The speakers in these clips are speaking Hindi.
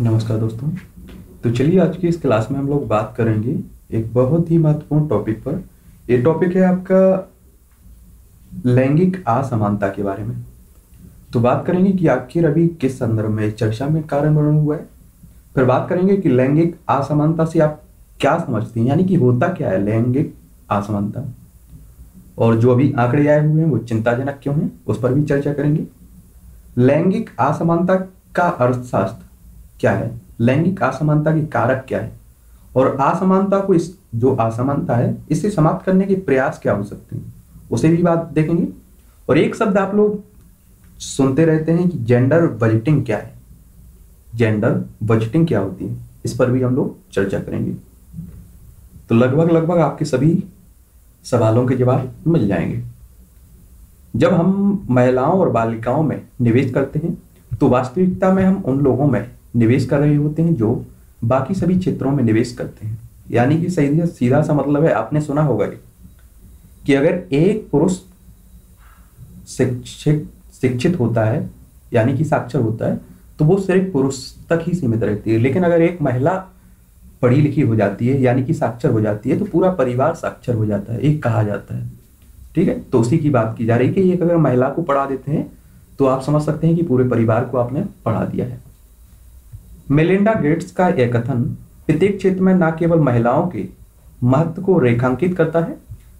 नमस्कार दोस्तों। तो चलिए आज की इस क्लास में हम लोग बात करेंगे एक बहुत ही महत्वपूर्ण टॉपिक पर। ये टॉपिक है आपका लैंगिक असमानता के बारे में। तो बात करेंगे कि आखिर अभी किस संदर्भ में चर्चा में कारण बना हुआ है। फिर बात करेंगे कि लैंगिक असमानता से आप क्या समझते हैं, यानी कि होता क्या है लैंगिक असमानता। और जो अभी आंकड़े आए हुए हैं, वो चिंताजनक क्यों हैं, उस पर भी चर्चा करेंगे। लैंगिक असमानता का अर्थशास्त्र क्या है? लैंगिक असमानता के कारक क्या है? और असमानता को इस, जो असमानता है इसे समाप्त करने के प्रयास क्या हो सकते हैं? उसे भी बात देखेंगे। और एक शब्द आप लोग सुनते रहते हैं कि जेंडर बजटिंग क्या है? जेंडर बजटिंग क्या होती है? इस पर भी हम लोग चर्चा करेंगे। तो लगभग लगभग आपके सभी सवालों के जवाब मिल जाएँगे। जब हम महिलाओं और बालिकाओं में निवेश करते हैं तो वास्तविकता में हम उन लोगों में निवेश कर रहे होते हैं, जो बाकी सभी क्षेत्रों में निवेश करते हैं। यानी कि सीधा सीधा सा मतलब है, आपने सुना होगा कि अगर एक पुरुष शिक्षित शिक्षित होता है, यानी कि साक्षर होता है तो वो सिर्फ़ पुरुष तक ही सीमित रहती है। लेकिन अगर एक महिला पढ़ी लिखी हो जाती है, यानी कि साक्षर हो जाती है तो पूरा परिवार साक्षर हो जाता है, एक कहा जाता है। ठीक है? तो उसी की बात की जा रही है कि एक अगर महिला को पढ़ा देते हैं तो आप समझ सकते हैं कि पूरे परिवार को आपने पढ़ा दिया है। मेलिंडा गेट्स का यह कथन प्रत्येक क्षेत्र में न केवल महिलाओं के महत्व को रेखांकित करता है,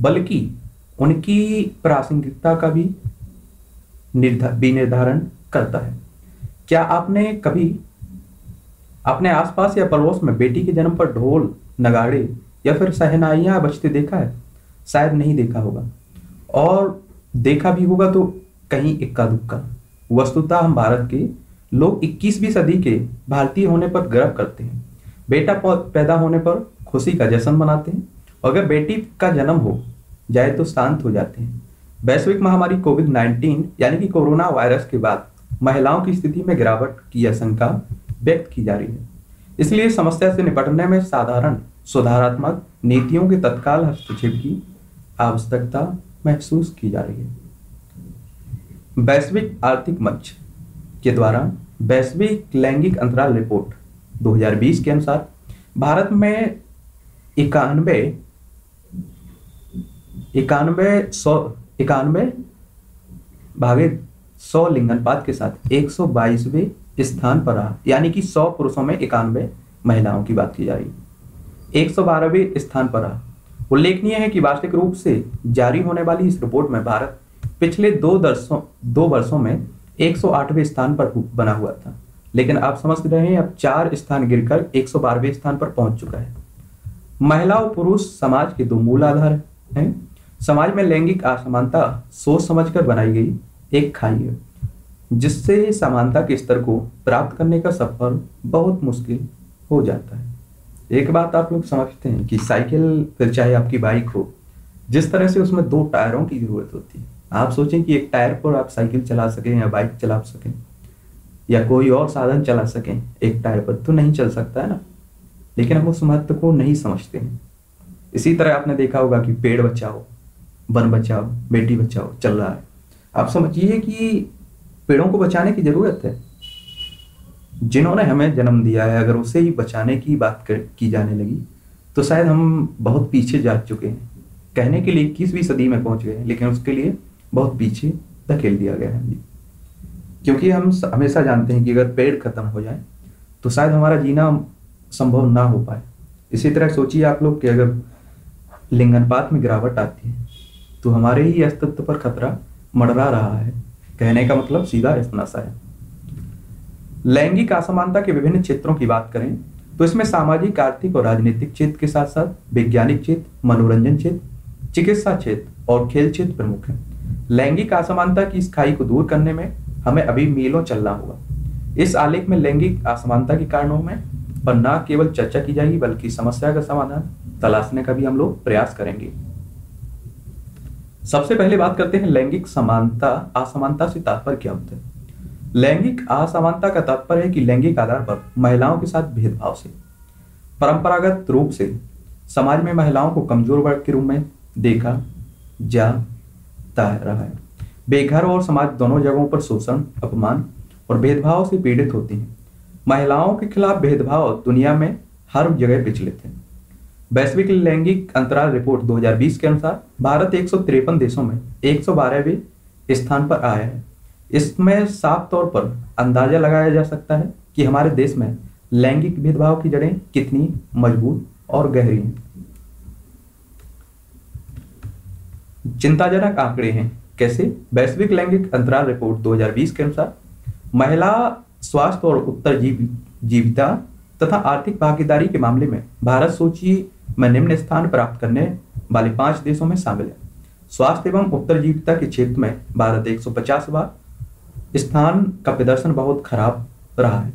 बल्कि उनकी प्रासंगिकता का भी निर्धारण करता है। क्या आपने कभी अपने आसपास या पड़ोस में बेटी के जन्म पर ढोल, नगाड़े या फिर सहनाइयाँ बजते देखा है? शायद नहीं देखा होगा। और देखा भी होगा तो कहीं इक्का दुक्का। वस्तुतः हम भारत के लोग 21वीं सदी के भारतीय होने पर गर्व करते हैं। बेटा पैदा होने पर खुशी का जश्न मनाते हैं अगर बेटी का जन्म हो, जाए तो शांत हो जाते हैं। वैश्विक महामारी कोविड 19 यानी कि कोरोना वायरस के बाद महिलाओं की स्थिति में गिरावट की आशंका व्यक्त की जा रही है। इसलिए समस्या से निपटने में साधारण, सुधारात्मक नीतियों के तत्काल हस्तक्षेप की आवश्यकता महसूस की जा रही है। वैश्विक आर्थिक मंच के द्वारा वैश्विक लैंगिक अंतराल रिपोर्ट 2020 के अनुसार भारत में इक्यानवे इक्यानवे सौ, इक्यानवे भागे सौ लिंगनपात के साथ एक सौ बाईसवें स्थान पर रहा। यानी कि सौ पुरुषों में इक्यानवे महिलाओं की बात की जा रही एक सौ बारहवें स्थान पर रहा। उल्लेखनीय है कि वार्षिक रूप से जारी होने वाली इस रिपोर्ट में भारत पिछले दो दर्शों, दो वर्षों में 108वें स्थान पर बना हुआ था। लेकिन आप समझ रहे हैं, अब चार स्थान गिरकर 112वें स्थान पर पहुँच चुका है। महिला और पुरुष समाज के दो मूल आधार हैं। समाज में लैंगिक असमानता सोच समझकर बनाई गई एक खाई है, जिससे समानता के स्तर को प्राप्त करने का सफ़र बहुत मुश्किल हो जाता है। एक बात आप लोग समझते हैं कि साइकिल, फिर चाहे आपकी बाइक हो, जिस तरह से उसमें दो टायरों की ज़रूरत होती है आप सोचें कि एक टायर पर आप साइकिल चला सकें या बाइक चला सकें या कोई और साधन चला सकें एक टायर पर तो नहीं चल सकता है ना? लेकिन हम उस महत्व को नहीं समझते हैं। इसी तरह आपने देखा होगा कि पेड़ बचाओ वन बचाओ बेटी बचाओ चल रहा है। आप समझिए कि पेड़ों को बचाने की ज़रूरत है। जिन्होंने हमें जन्म दिया है अगर उसे ही बचाने की बात कर, की जाने लगी तो शायद हम बहुत पीछे जा चुके हैं। कहने के लिए इक्कीसवीं सदी में पहुँच गए लेकिन उसके लिए बहुत पीछे धकेल दिया गया है क्योंकि हम हमेशा जानते हैं कि अगर पेड़ खत्म हो जाए तो शायद हमारा जीना संभव ना हो पाए। इसी तरह सोचिए आप लोग कि अगर लिंगनपात में गिरावट आती है तो हमारे ही अस्तित्व पर खतरा मडरा रहा है। कहने का मतलब सीधा इतना सा है। लैंगिक असमानता के विभिन्न क्षेत्रों की बात करें तो इसमें सामाजिक, आर्थिक और राजनीतिक क्षेत्र के साथ साथ वैज्ञानिक क्षेत्र, मनोरंजन क्षेत्र, चिकित्सा क्षेत्र और खेल क्षेत्र प्रमुख है। लैंगिक असमानता की इस खाई को दूर करने में हमें अभी मीलों चलना होगा इस आलेख में लैंगिक असमानता के कारणों में पर न केवल चर्चा की जाएगी, बल्कि समस्या का समाधान तलाशने का भी हम लोग प्रयास करेंगे। सबसे पहले बात करते हैं लैंगिक समानता, असमानता से तात्पर्य क्या होता है? लैंगिक असमानता का तात्पर्य है कि लैंगिक आधार पर महिलाओं के साथ भेदभाव से, परंपरागत रूप से समाज में महिलाओं को कमज़ोर वर्ग के रूप में देखा जाता रहा है। बेघर और समाज दोनों जगहों पर शोषण, अपमान और भेदभाव से पीड़ित होती हैं। महिलाओं के खिलाफ भेदभाव दुनिया में हर जगह विचलित है। वैश्विक लैंगिक अंतराल रिपोर्ट 2020 के अनुसार भारत एक सौ तिरपन देशों में 112वें स्थान पर आया है। इसमें साफ़ तौर पर अंदाज़ा लगाया जा सकता है कि हमारे देश में लैंगिक भेदभाव की जड़ें कितनी मज़बूत और गहरी हैं। चिंताजनक आंकड़े हैं। कैसे? वैश्विक लैंगिक अंतराल रिपोर्ट 2020 के अनुसार महिला स्वास्थ्य और उत्तर जीव, जीविता तथा आर्थिक भागीदारी के मामले में भारत सूची में निम्न स्थान प्राप्त करने वाले पाँच देशों में शामिल है। स्वास्थ्य एवं उत्तरजीविता के क्षेत्र में भारत एक स्थान का प्रदर्शन बहुत खराब रहा है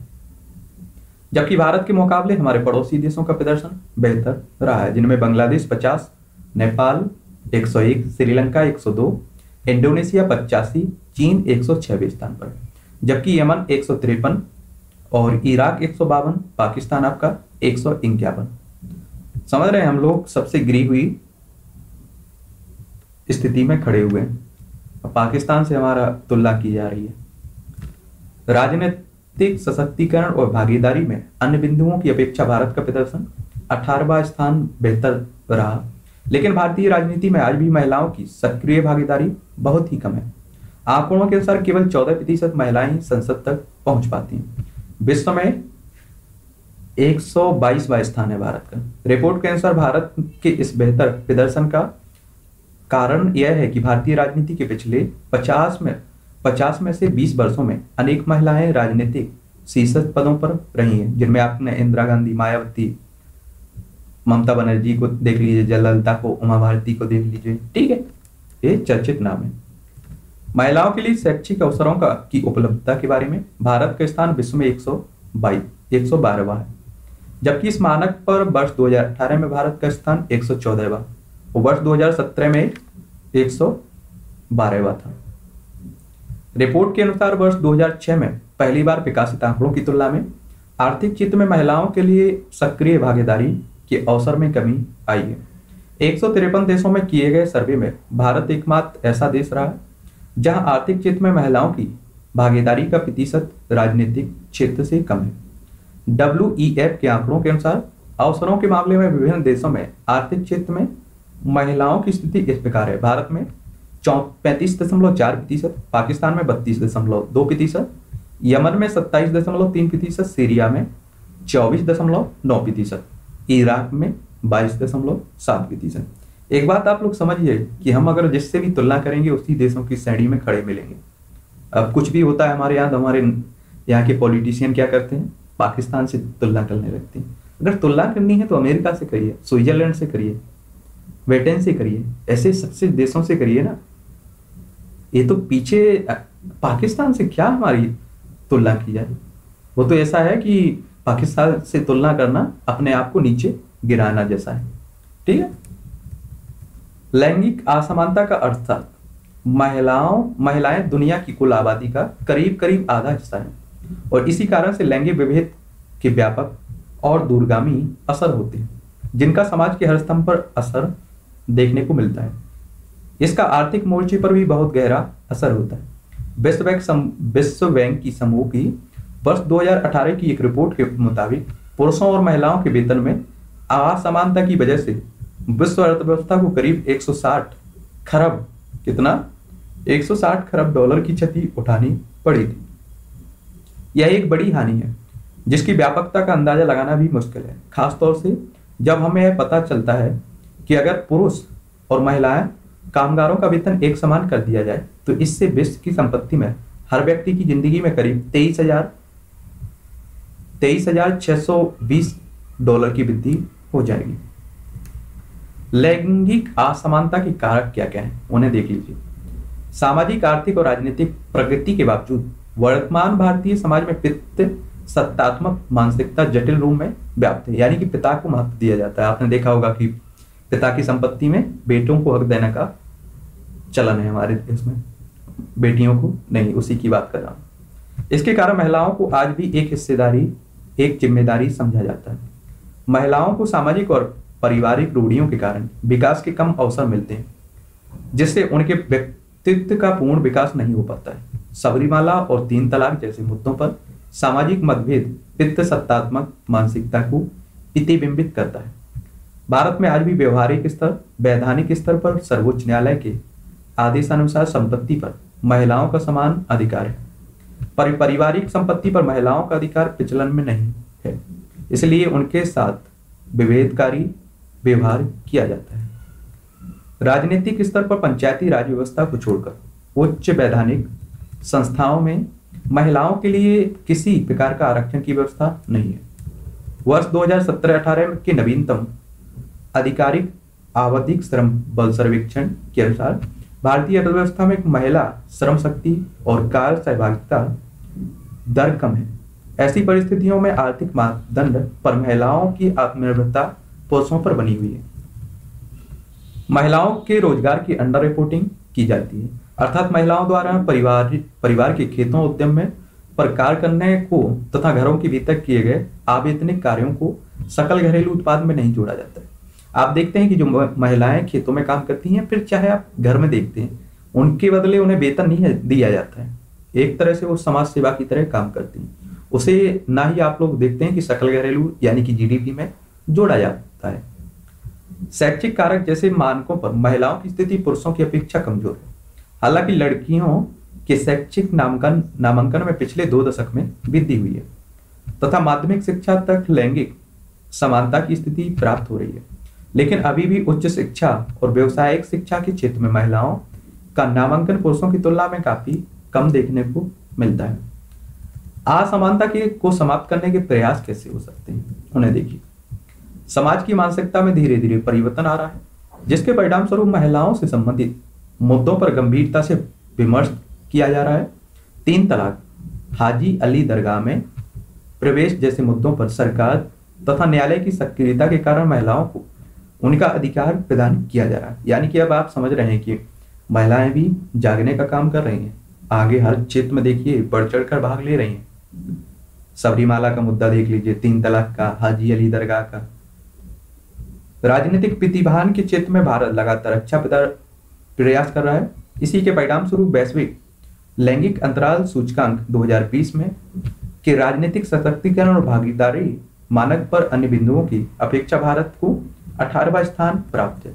जबकि भारत के मुकाबले हमारे पड़ोसी देशों का प्रदर्शन बेहतर रहा है जिनमें बांग्लादेश 50, नेपाल 101, श्रीलंका 102, इंडोनेशिया पचासी चीन एक स्थान पर। जबकि यमन एक सौ तिरपन और इराक एक सौ बावन पाकिस्तान आपका एक सौ इक्यावन। समझ रहे हैं हम लोग? सबसे गिरी हुई स्थिति में खड़े हुए हैं। पाकिस्तान से हमारा तुलना की जा रही है। राजनीतिक सशक्तिकरण और भागीदारी में अन्य बिंदुओं की अपेक्षा भारत का प्रदर्शन अठारहवा स्थान बेहतर रहा। लेकिन भारतीय राजनीति में आज भी महिलाओं की सक्रिय भागीदारी बहुत ही कम है। आंकड़ों के अनुसार केवल चौदह प्रतिशत महिलाएँ संसद तक पहुँच पाती हैं। विश्व में 122वां स्थान है भारत का। रिपोर्ट के अनुसार भारत के इस बेहतर प्रदर्शन का कारण यह है कि भारतीय राजनीति के पिछले 50 में 50 में से 20 वर्षों में अनेक महिलाएँ राजनीतिक शीर्ष पदों पर रही हैं, जिनमें आपने इंदिरा गांधी, मायावती ममता बनर्जी को देख लीजिए जयललिता को, उमा भारती को देख लीजिए। ठीक है? ये चर्चित नाम है। महिलाओं के लिए शैक्षिक अवसरों का, की उपलब्धता के बारे में, भारत का स्थान विश्व में एक सौ है। जबकि इस मानक पर वर्ष 2018 में भारत का स्थान एक सौ और वर्ष 2017 में एक सौ बारहवा था। रिपोर्ट के अनुसार वर्ष 2006 में पहली बार विकासित आंकड़ों की तुलना में आर्थिक क्षेत्र में महिलाओं के लिए सक्रिय भागीदारी के अवसर में कमी आई है। एक सौ तिरपन देशों में किए गए सर्वे में भारत एकमात्र ऐसा देश रहा है जहाँ आर्थिक क्षेत्र में महिलाओं की भागीदारी का प्रतिशत राजनीतिक क्षेत्र से कम है। डब्ल्यू के आंकड़ों के अनुसार अवसरों के मामले में विभिन्न देशों में आर्थिक क्षेत्र में महिलाओं की स्थिति इस प्रकार है। भारत में चौ, पैंतीस दशमलव चार प्रतिशत, पाकिस्तान में बत्तीस दशमलव दो प्रतिशत, यमन में सत्ताईस दशमलव तीन प्रतिशत, सीरिया में चौबीस दशमलव नौ प्रतिशत। इराक में बाईस दशमलव सात प्रतिशत एक बात आप लोग समझिए कि हम अगर जिससे भी तुलना करेंगे, उसी देशों की श्रेणी में खड़े मिलेंगे। अब कुछ भी होता है हमारे यहाँ तो हमारे यहाँ के पॉलिटिशियन क्या करते हैं? पाकिस्तान से तुलना करने लगते हैं। अगर तुलना करनी है तो अमेरिका से करिए, स्विट्जरलैंड से करिए, ब्रिटेन से करिए, ऐसे सबसे देशों से करिए ना। ये तो पीछे, पाकिस्तान से क्या हमारी तुलना की जाए? वो तो ऐसा है कि पाकिस्तान से तुलना करना अपने आप को नीचे गिराना जैसा है। ठीक है? लैंगिक असमानता का अर्थ महिलाओं, महिलाएँ दुनिया की कुल आबादी का करीब करीब आधा हिस्सा है, और इसी कारण से लैंगिक विभेद के व्यापक और दूरगामी असर होते हैं, जिनका समाज के हर स्तंभ पर असर देखने को मिलता है। इसका आर्थिक मोर्चे पर भी बहुत गहरा असर होता है। विश्व बैंक विश्व बैंक की समूह की वर्ष 2018 की एक रिपोर्ट के मुताबिक पुरुषों और महिलाओं के वेतन में असमानता की वजह से विश्व अर्थव्यवस्था को करीब 160 खरब, कितना? 160 खरब डॉलर की क्षति उठानी पड़ी थी। यह एक बड़ी हानि है, जिसकी व्यापकता का अंदाज़ा लगाना भी मुश्किल है। खासतौर से जब हमें यह पता चलता है कि अगर पुरुष और महिलाएँ कामगारों का वेतन एक समान कर दिया जाए तो इससे विश्व की संपत्ति में हर व्यक्ति की ज़िंदगी में करीब तेईस हज़ार तेईस हज़ार छह सौ बीस डॉलर की वृद्धि हो जाएगी। लैंगिक असमानता के कारक क्या क्या है, उन्हें देख लीजिए। सामाजिक, आर्थिक और राजनीतिक प्रगति के बावजूद वर्तमान भारतीय समाज में पित्त, सत्तात्मक, मानसिकता जटिल रूप में व्याप्त है। यानी कि पिता को महत्व दिया जाता है। आपने देखा होगा कि पिता की संपत्ति में बेटों को हक देने का चलन है हमारे देश में। बेटियों को नहीं, उसी की बात कर रहा हूँ। इसके कारण महिलाओं को आज भी एक हिस्सेदारी एक ज़िम्मेदारी समझा जाता है। महिलाओं को सामाजिक और पारिवारिक रूढ़ियों के कारण विकास के कम अवसर मिलते हैं, जिससे उनके व्यक्तित्व का पूर्ण विकास नहीं हो पाता है। सबरीमाला और तीन तलाक जैसे मुद्दों पर सामाजिक मतभेद पित्त सत्तात्मक मानसिकता को प्रतिबिंबित करता है। भारत में आज भी व्यवहारिक स्तर, वैधानिक स्तर पर सर्वोच्च न्यायालय के आदेशानुसार संपत्ति पर महिलाओं का समान अधिकार है। पर पारिवारिक संपत्ति पर महिलाओं का अधिकार प्रचलन में नहीं है। इसलिए उनके साथ विभेदकारी व्यवहार किया जाता है। राजनीतिक स्तर पर पंचायती राज व्यवस्था को छोड़कर उच्च वैधानिक संस्थाओं में महिलाओं के लिए किसी प्रकार का आरक्षण की व्यवस्था नहीं है। वर्ष 2017-18 के नवीनतम आधिकारिक आवधिक श्रम बल सर्वेक्षण के अनुसार भारतीय अर्थव्यवस्था में महिला श्रम शक्ति और कार्य सहभागिता दर कम है। ऐसी परिस्थितियों में आर्थिक मापदंड पर महिलाओं की आत्मनिर्भरता पुरुषों पर बनी हुई है। महिलाओं के रोज़गार की अंडर रिपोर्टिंग की जाती है। अर्थात महिलाओं द्वारा परिवार परिवार के खेतों, उद्यम में पर कार्य करने को तथा घरों के भीतर किए गए आवेदनिक कार्यों को सकल घरेलू उत्पाद में नहीं जोड़ा जाता है। आप देखते हैं कि जो महिलाएँ खेतों में काम करती हैं, फिर चाहे आप घर में देखते हैं, उनके बदले उन्हें वेतन नहीं दिया जाता है। एक तरह से वो समाज सेवा की तरह काम करती हैं। उसे ना ही आप लोग देखते हैं कि सकल घरेलू, यानी कि जीडीपी में जोड़ा जाता है। शैक्षिक कारक जैसे मानकों पर महिलाओं की स्थिति, पुरुषों की अपेक्षा कमज़ोर है। हालाँकि लड़कियों के शैक्षिक नामांकन नामांकन में पिछले दो दशक में वृद्धि हुई है, तथा माध्यमिक शिक्षा तक लैंगिक समानता की स्थिति प्राप्त हो रही है। लेकिन अभी भी उच्च शिक्षा और व्यवसायिक शिक्षा के क्षेत्र में महिलाओं का नामांकन पुरुषों की तुलना में काफ़ी कम देखने को मिलता है। असमानता के को समाप्त करने के प्रयास कैसे हो सकते हैं? उन्हें देखिए। समाज की मानसिकता में धीरे धीरे परिवर्तन आ रहा है, जिसके परिणाम स्वरूप महिलाओं से संबंधित मुद्दों पर गंभीरता से विमर्श किया जा रहा है। तीन तलाक, हाजी अली दरगाह में प्रवेश जैसे मुद्दों पर सरकार तथा न्यायालय की सक्रियता के कारण महिलाओं को उनका अधिकार प्रदान किया जा रहा है। यानी कि अब आप समझ रहे हैं कि महिलाएँ भी जागने का काम कर रही हैं। आगे हर क्षेत्र में देखिए, बढ़ चढ़ कर भाग ले रही हैं। सबरीमाला का मुद्दा देख लीजिए, तीन तलाक का, हाजी अली दरगाह का। राजनीतिक प्रतिभान के क्षेत्र में भारत लगातार अच्छा प्रयास कर रहा है। इसी के परिणाम स्वरूप वैश्विक लैंगिक अंतराल सूचकांक 2020 में के राजनीतिक सशक्तिकरण और भागीदारी मानक पर अन्य बिंदुओं की अपेक्षा भारत को अठारहवा स्थान प्राप्त है।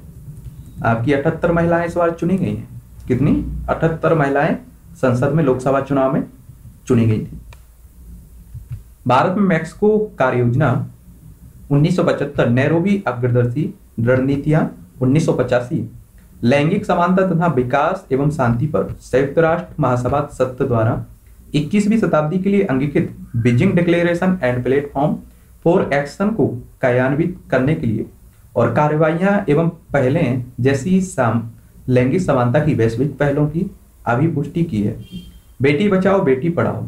आपकी अठहत्तर महिलाएँ इस बार चुनी गई हैं। कितनी? अठहत्तर महिलाएँ संसद में लोकसभा चुनाव में चुनी गई थी। भारत में मैक्सिको कार्य योजना उन्नीस नैरोबी अग्रदर्शी रणनीतियाँ उन्नीस लैंगिक समानता तथा विकास एवं शांति पर संयुक्त राष्ट्र महासभा सत्य द्वारा 21वीं शताब्दी के लिए अंगीकृत Beijing declaration and platform for action को कार्यान्वित करने के लिए और कार्यवाहियाँ एवं पहले जैसी लैंगिक समानता की वैश्विक पहलों की अभिपुष्टि की है। Beti Bachao, Beti Padhao.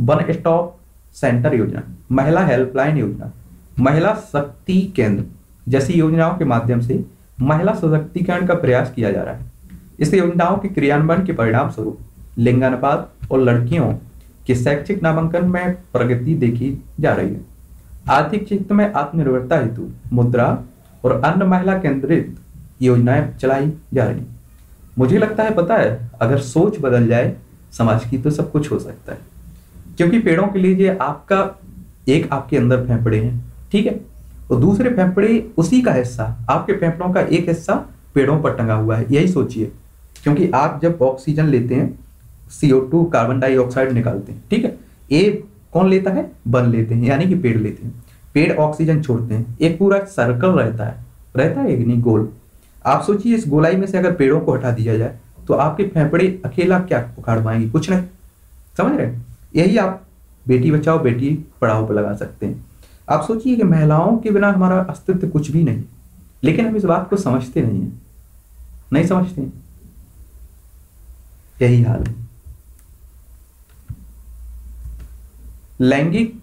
One stop centre योजना, महिला हेल्पलाइन योजना, महिला शक्ति केंद्र जैसी योजनाओं के माध्यम से महिला सशक्तिकरण का प्रयास किया जा रहा है। इस योजनाओं के क्रियान्वयन के परिणाम स्वरूप लिंगानुपात और लड़कियों के शैक्षिक नामांकन में प्रगति देखी जा रही है। आर्थिक क्षेत्र में आत्मनिर्भरता हेतु मुद्रा और अन्य महिला केंद्रित योजनाएँ चलाई जा रही मुझे लगता है, पता है, अगर सोच बदल जाए, समाज की तो सब कुछ हो सकता है। क्योंकि पेड़ों के लिए आपका, एक आपके अंदर फेफड़े हैं, ठीक है? और दूसरे फेफड़े उसी का हिस्सा, आपके फेफड़ों का एक हिस्सा पेड़ों पर टंगा हुआ है, यही सोचिए। क्योंकि आप जब ऑक्सीजन लेते हैं सीओ टू कार्बन डाइऑक्साइड निकालते हैं, ठीक है? ए कौन लेता है? बन लेते हैं, यानी कि पेड़ लेते हैं। पेड़ ऑक्सीजन छोड़ते हैं, एक पूरा सर्कल रहता है। रहता है एक, नहीं, गोल। आप सोचिए, इस गोलाई में से अगर पेड़ों को हटा दिया जाए तो आपके फेफड़े अकेला क्या उखाड़ पाएँगे? कुछ नहीं। समझ रहे यही आप बेटी बचाओ, बेटी पढ़ाओ पर लगा सकते हैं। आप सोचिए कि महिलाओं के बिना हमारा अस्तित्व कुछ भी नहीं लेकिन हम इस बात को समझते नहीं है। नहीं समझते हैं। यही हाल है। लैंगिक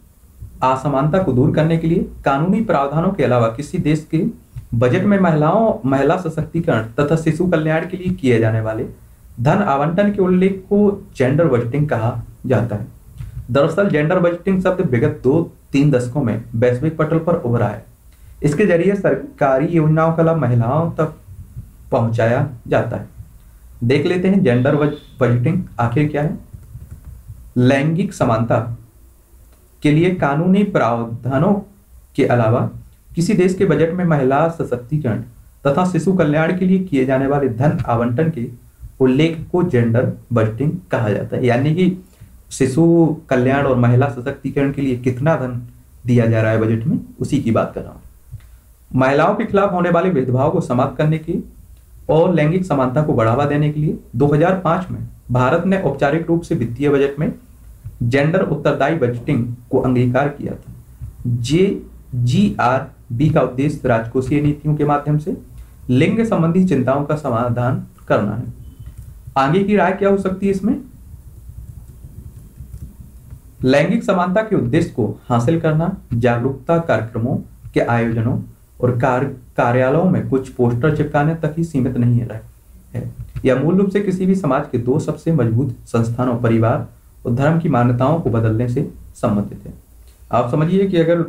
असमानता को दूर करने के लिए कानूनी प्रावधानों के अलावा किसी देश के बजट में महिलाओं, महिला सशक्तिकरण तथा शिशु कल्याण के लिए किए जाने वाले धन आवंटन के उल्लेख को जेंडर बजटिंग कहा जाता है। दरअसल जेंडर बजटिंग शब्द विगत दो, तीन दशकों में वैश्विक पटल पर उभरा है। इसके ज़रिए सरकारी योजनाओं का लाभ महिलाओं तक पहुँचाया जाता है। देख लेते हैं जेंडर बजटिंग आखिर क्या है। लैंगिक समानता के लिए कानूनी प्रावधानों के अलावा किसी देश के बजट में महिला सशक्तिकरण तथा शिशु कल्याण के लिए किए जाने वाले धन आवंटन के उल्लेख को जेंडर बजटिंग कहा जाता है। यानी कि शिशु कल्याण और महिला सशक्तिकरण के लिए कितना धन दिया जा रहा है बजट में, उसी की बात कर रहा हूँ। महिलाओं के खिलाफ होने वाले भेदभाव को समाप्त करने के और लैंगिक समानता को बढ़ावा देने के लिए 2005 में भारत ने औपचारिक रूप से वित्तीय बजट में जेंडर उत्तरदायी बजटिंग को अंगीकार किया था। जे जी आर बी का उद्देश्य राजकोषीय नीतियों के माध्यम से लिंग संबंधी चिंताओं का समाधान करना है। आगे की राय क्या हो सकती है इसमें? लैंगिक समानता के उद्देश्य को हासिल करना, जागरूकता कार्यक्रमों के आयोजनों और कार्य कार्यालयों में कुछ पोस्टर चिपकाने तक ही सीमित नहीं है यह मूल रूप से किसी भी समाज के दो सबसे मज़बूत संस्थानों, परिवार और धर्म की मान्यताओं को बदलने से संबंधित है। आप समझिए कि अगर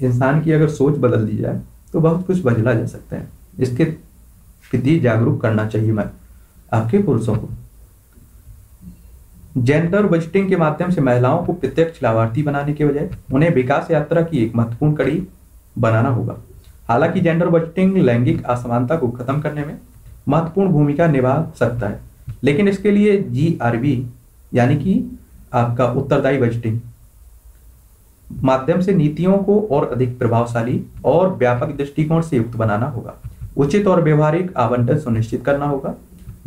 इंसान की अगर सोच बदल दी जाए तो बहुत कुछ बदला जा सकता है। इसके प्रति जागरूक करना चाहिए मैं आपके पुरुषों को। जेंडर बजटिंग के माध्यम से महिलाओं को प्रत्यक्ष लाभार्थी बनाने के बजाय उन्हें विकास यात्रा की एक महत्वपूर्ण कड़ी बनाना होगा। हालाँकि जेंडर बजटिंग लैंगिक असमानता को खत्म करने में महत्वपूर्ण भूमिका निभा सकता है, लेकिन इसके लिए जीआरबी यानी कि आपका उत्तरदायी बजटिंग माध्यम से नीतियों को और अधिक प्रभावशाली और व्यापक दृष्टिकोण से युक्त बनाना होगा। उचित और व्यवहारिक आवंटन सुनिश्चित करना होगा।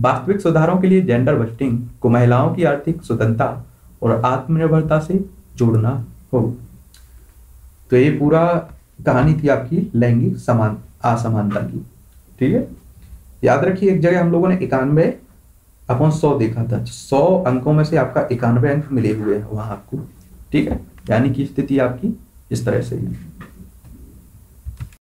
वास्तविक सुधारों के लिए जेंडर बजटिंग को महिलाओं की आर्थिक स्वतंत्रता और आत्मनिर्भरता से जोड़ना होगा तो ये पूरा कहानी थी आपकी लैंगिक समान, असमानता की। ठीक है? याद रखिए, एक जगह हम लोगों ने इक्यानवे अपन सौ देखा था। सौ अंकों में से आपका इक्यानवे अंक मिले हुए हैं वहाँ आपको। ठीक है? यानी कि स्थिति आपकी इस तरह से ही